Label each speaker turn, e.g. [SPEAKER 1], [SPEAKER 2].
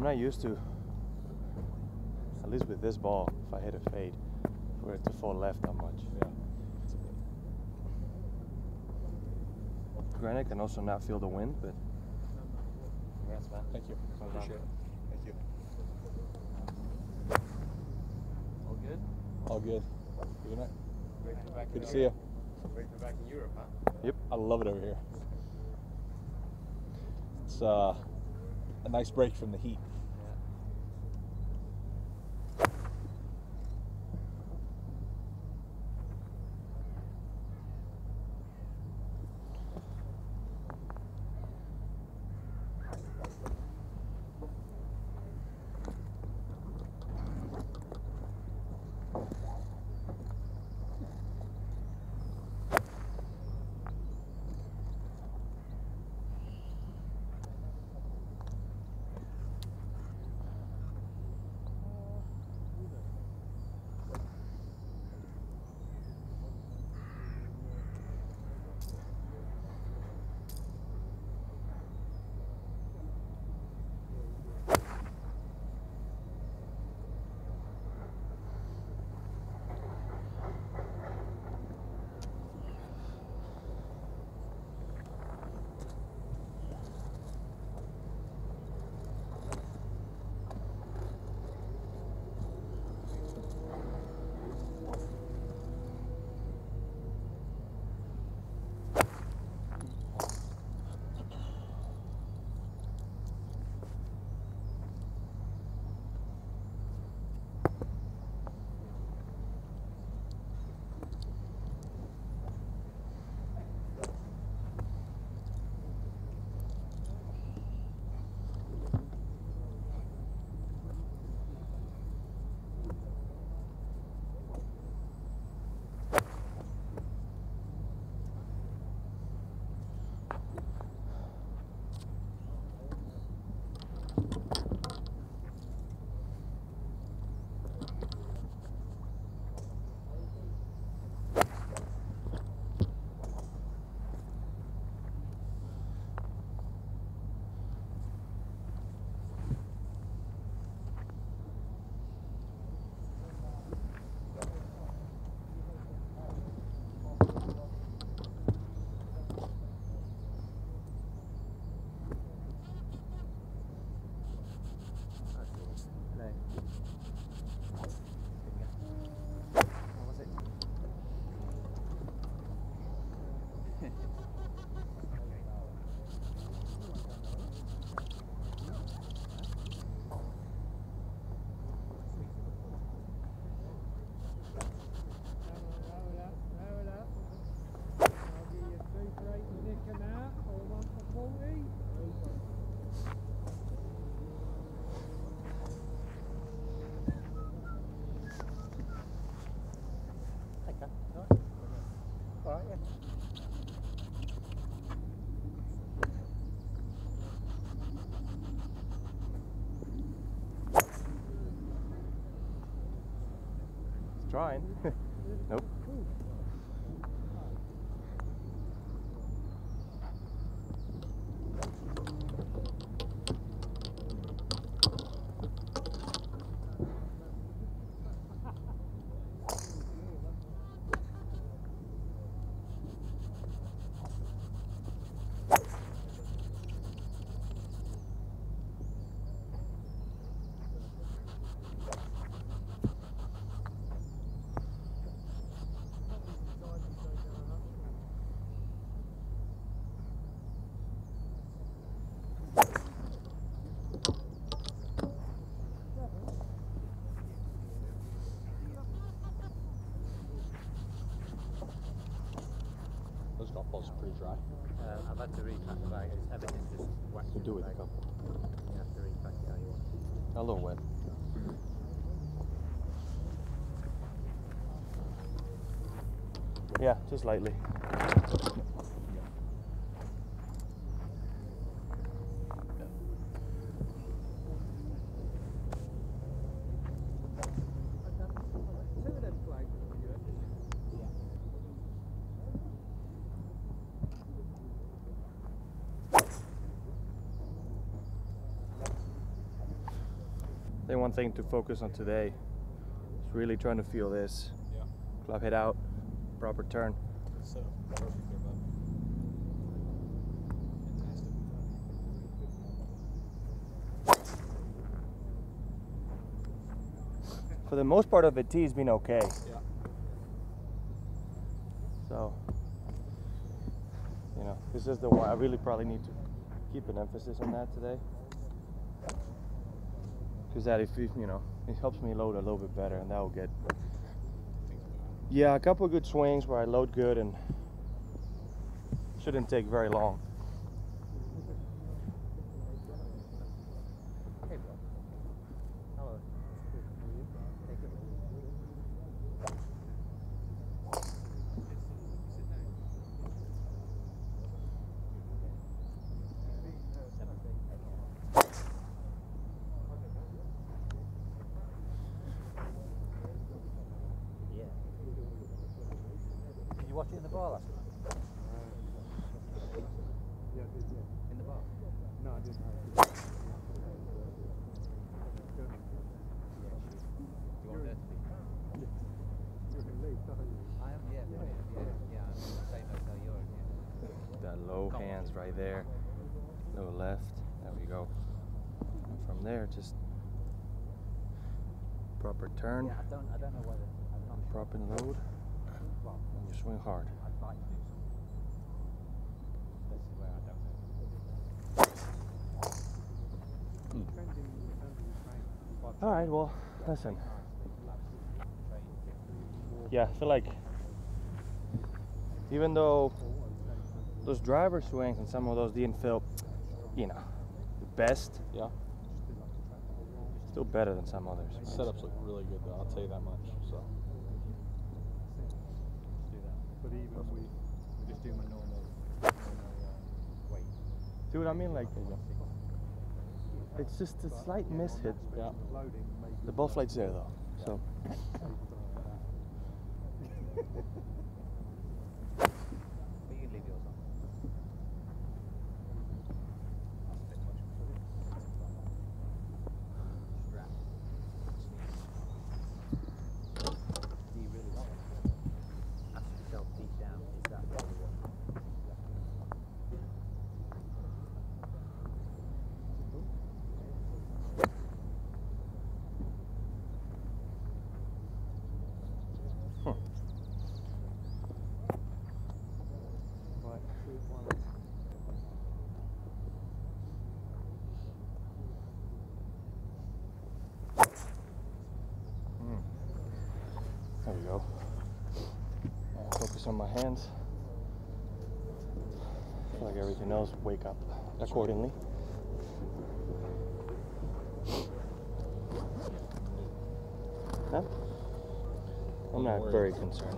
[SPEAKER 1] I'm not used to, at least with this ball, if I hit a fade, for it to fall left that much.
[SPEAKER 2] Yeah.
[SPEAKER 1] Granted, I can also not feel the wind, but
[SPEAKER 3] Congrats, man.
[SPEAKER 2] Thank you. Appreciate it. Thank you.
[SPEAKER 3] All good?
[SPEAKER 2] All good. Good night.
[SPEAKER 3] Great to be back
[SPEAKER 2] Good to see you.
[SPEAKER 3] Great to be back in Europe, huh?
[SPEAKER 1] yep.
[SPEAKER 2] I love it over here. It's uh, a nice break from the heat.
[SPEAKER 3] Yeah.
[SPEAKER 1] Trying. nope.
[SPEAKER 3] In
[SPEAKER 1] do with couple.
[SPEAKER 3] To.
[SPEAKER 1] A little wet. Yeah, just lightly. Think one thing to focus on today is really trying to feel this.
[SPEAKER 2] Yeah.
[SPEAKER 1] Club head out, proper turn.
[SPEAKER 2] So perfect there, bud. Fantastic.
[SPEAKER 1] For the most part of it, tee's been okay.
[SPEAKER 2] Yeah.
[SPEAKER 1] So, you know, this is the one I really probably need to keep an emphasis on that today. Because that, if you, you know, it helps me load a little bit better, and that will get. Yeah, a couple of good swings where I load good and shouldn't take very long.
[SPEAKER 3] You watch it in the bar last night? In the bar?
[SPEAKER 4] No, I didn't.
[SPEAKER 3] Do you want there to be?
[SPEAKER 4] You're in late, aren't you?
[SPEAKER 3] I am, yeah, yeah, yeah, yeah. I'm in the same hotel you're in, yeah.
[SPEAKER 1] That low hands right there, little left. There we go. And from there, just proper turn,
[SPEAKER 3] Yeah, I don't, I don't know whether, I'm not sure.
[SPEAKER 1] proper load,
[SPEAKER 3] Well,
[SPEAKER 1] and you swing hard.
[SPEAKER 3] I'd like to do something. This is where I don't know.
[SPEAKER 4] Trending in terms of your training.
[SPEAKER 1] All right, well, listen. Yeah, I feel like even though those driver swings and some of those didn't feel, you know, the best,
[SPEAKER 2] Yeah.
[SPEAKER 1] still better than some others.
[SPEAKER 2] Setups look really good though, I'll tell you that much. So
[SPEAKER 3] Let's do that.
[SPEAKER 4] But even we,
[SPEAKER 3] We just do my normal, normal uh, weight.
[SPEAKER 1] See what I mean? Like, it's just a slight miss hit.
[SPEAKER 2] yeah.
[SPEAKER 4] loading.
[SPEAKER 1] The ball flight's there though, so.
[SPEAKER 3] But you can leave yours on. That's a bit much. Strap. Do you really want it? Ask yourself deep down, is that what you want?
[SPEAKER 1] Hmm.
[SPEAKER 4] Right, two, one.
[SPEAKER 1] Mm. There we go. And focus on my hands. like everything else wake up accordingly. No? I'm
[SPEAKER 2] Don't
[SPEAKER 1] not
[SPEAKER 2] worry.
[SPEAKER 1] very concerned.